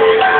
Yeah.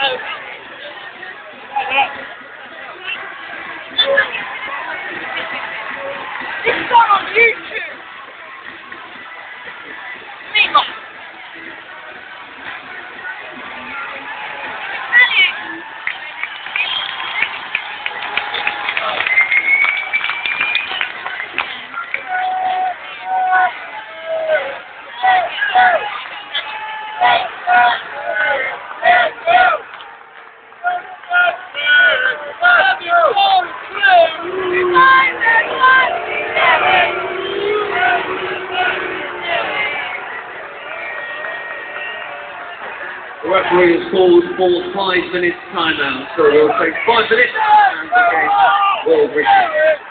It's on you! Referee has called for five minutes timeout, so we'll take five minutes and the game will.